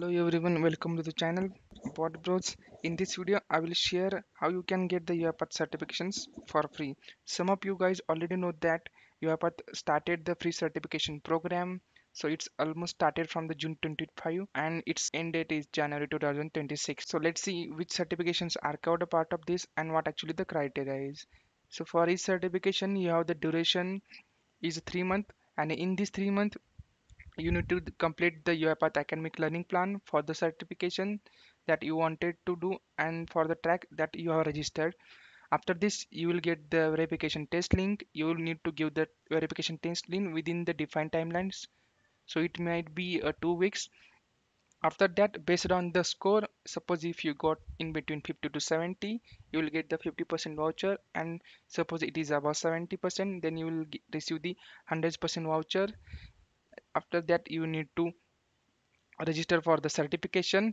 Hello everyone, welcome to the channel Bot Bros. In this video, I will share how you can get the UiPath certifications for free. Some of you guys already know that UiPath started the free certification program. So it's almost started from the June 25 and its end date is January 2026. So let's see which certifications are covered a part of this and what actually the criteria is. So for each certification, you have the duration is three month and in this three month you need to complete the UiPath Academy learning plan for the certification that you wanted to do and for the track that you have registered. After this, you will get the verification test link. You will need to give the verification test link within the defined timelines. So it might be uh, two weeks. After that, based on the score, suppose if you got in between 50 to 70, you will get the 50% voucher. And suppose it is above 70%, then you will receive the 100% voucher after that you need to register for the certification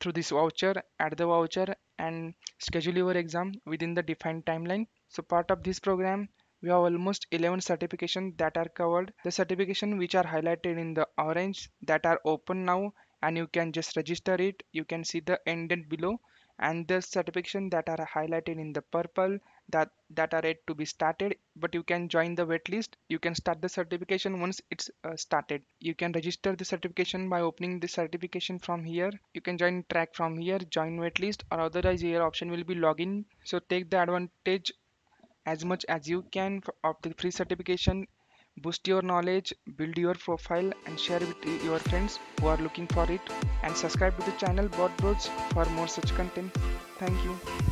through this voucher add the voucher and schedule your exam within the defined timeline. So part of this program we have almost 11 certifications that are covered. The certification which are highlighted in the orange that are open now and you can just register it. You can see the end date below. And the certification that are highlighted in the purple that that are to be started but you can join the waitlist you can start the certification once it's uh, started. You can register the certification by opening the certification from here. You can join track from here join waitlist or otherwise your option will be login. So take the advantage as much as you can of the free certification. Boost your knowledge build your profile and share with your friends who are looking for it. And subscribe to the channel bot for more such content. Thank you